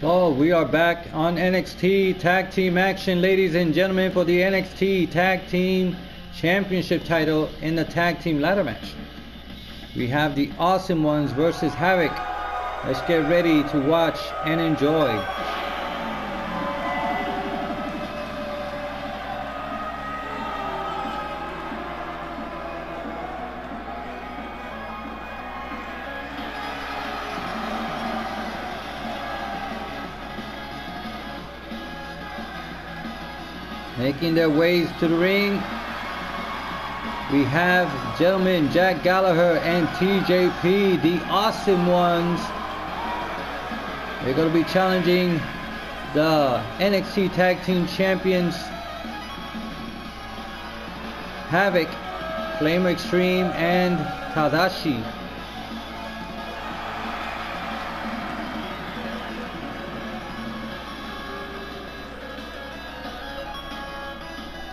So we are back on NXT Tag Team action, ladies and gentlemen, for the NXT Tag Team Championship title in the Tag Team Ladder match. We have the Awesome Ones versus Havoc. Let's get ready to watch and enjoy. Making their ways to the ring, we have gentlemen Jack Gallagher and TJP, the awesome ones. They're going to be challenging the NXT Tag Team Champions Havoc, Flame Extreme, and Tadashi.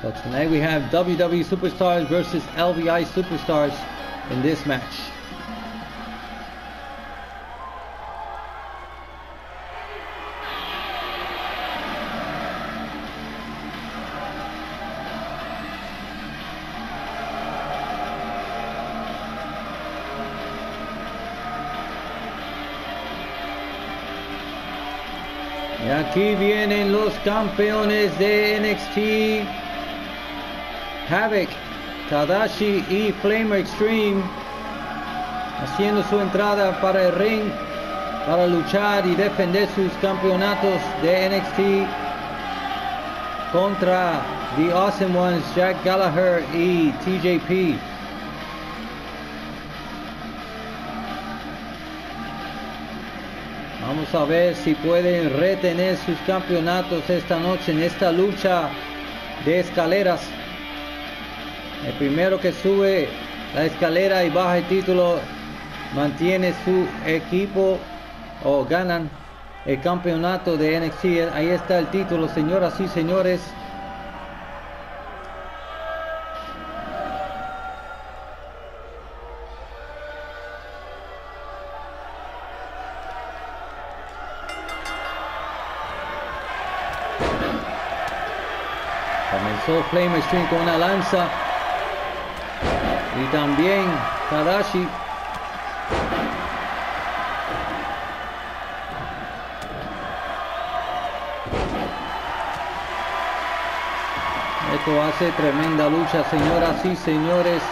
So tonight we have WWE Superstars versus LVI Superstars in this match. Y aquí vienen los campeones de NXT Havoc, Tadashi y Flame Extreme haciendo su entrada para el ring para luchar y defender sus campeonatos de NXT contra The Awesome Ones, Jack Gallagher y TJP. Vamos a ver si pueden retener sus campeonatos esta noche en esta lucha de escaleras. El primero que sube la escalera y baja el título mantiene su equipo o ganan el campeonato de NXT. Ahí está el título, señoras y señores. Comenzó Flame Extreme con una lanza. Y también Tadashi. Esto hace tremenda lucha, señoras y señores.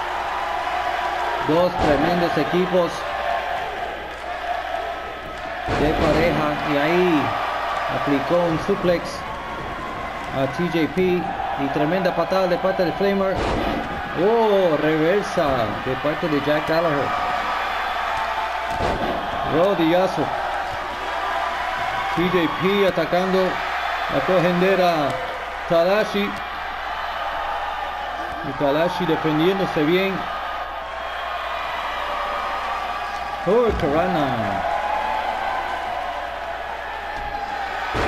Dos tremendos equipos de pareja. Y ahí aplicó un suplex a TJP. Y tremenda patada de parte del Flamer. Oh, reversa de parte de Jack Gallagher. Rodillazo. TJP atacando a cojendera Tadashi. Tadashi defendiéndose bien. Oh, Karana.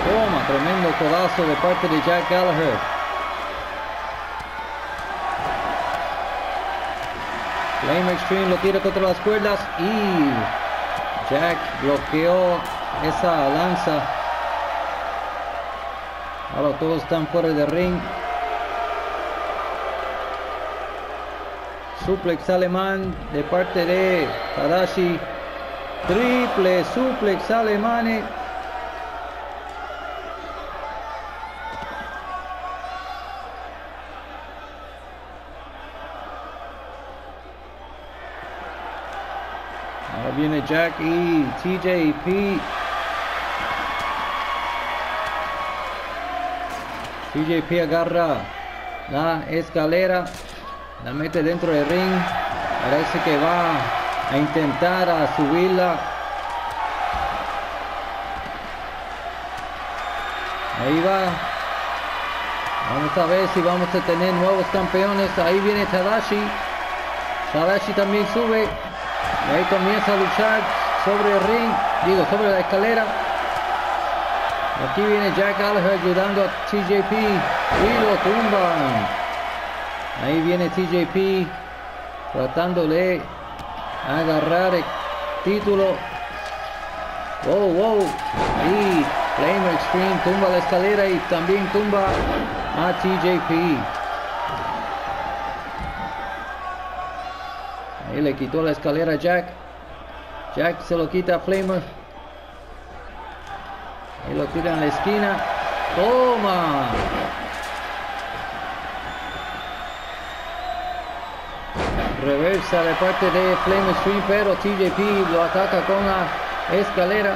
Toma, tremendo codazo de parte de Jack Gallagher. Flame Extreme lo tira contra las cuerdas y Jack bloqueó esa lanza. Ahora todos están fuera de ring. Suplex alemán de parte de Tadashi. Triple suplex alemán. Viene Jack y TJP. TJP agarra la escalera, la mete dentro del ring. Parece que va a intentar a subirla. Ahí va. Vamos a ver si vamos a tener nuevos campeones. Ahí viene Tadashi. Tadashi también sube. Y ahí comienza a luchar sobre el ring, digo, sobre la escalera. Aquí viene Jack Gallagher ayudando a TJP y lo tumban. Ahí viene TJP tratándole agarrar el título. Wow, wow. Y Flame Extreme tumba la escalera y también tumba a TJP. Le quitó la escalera a Jack. Jack se lo quita a Flamer. Ahí lo tira en la esquina. Toma. Reversa de parte de Flame Extreme, pero TJP lo ataca con la escalera.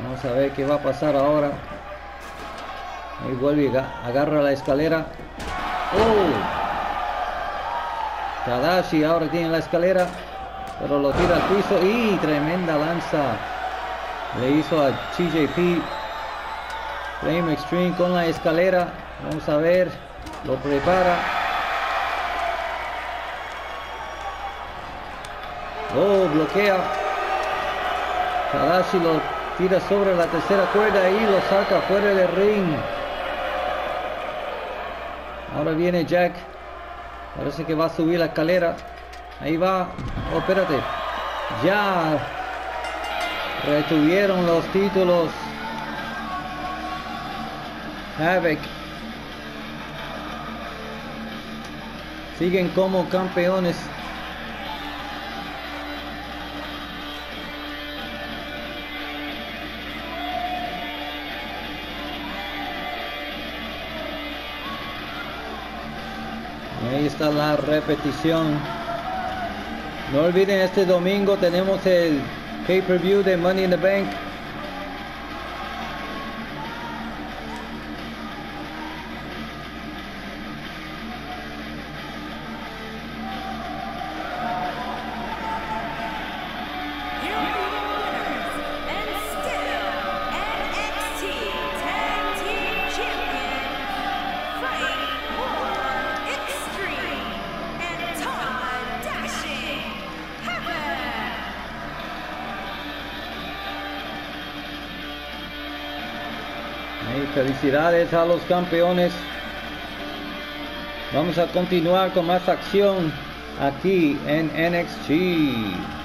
Vamos a ver qué va a pasar ahora. Ahí vuelve agarra la escalera. ¡Oh! Tadashi ahora tiene la escalera. Pero lo tira al piso. ¡Y tremenda lanza! Le hizo a TJP. Flame Extreme con la escalera. Vamos a ver. Lo prepara. Oh, bloquea. Tadashi lo tira sobre la tercera cuerda y lo saca fuera del ring. Ahora viene Jack. Parece que va a subir la escalera. Ahí va. Oh, espérate. Ya retuvieron los títulos. Havoc. Siguen como campeones. Ahí está la repetición. No olviden este domingo tenemos el pay-per-view de Money in the Bank. Felicidades a los campeones. Vamos a continuar con más acción aquí en NXT.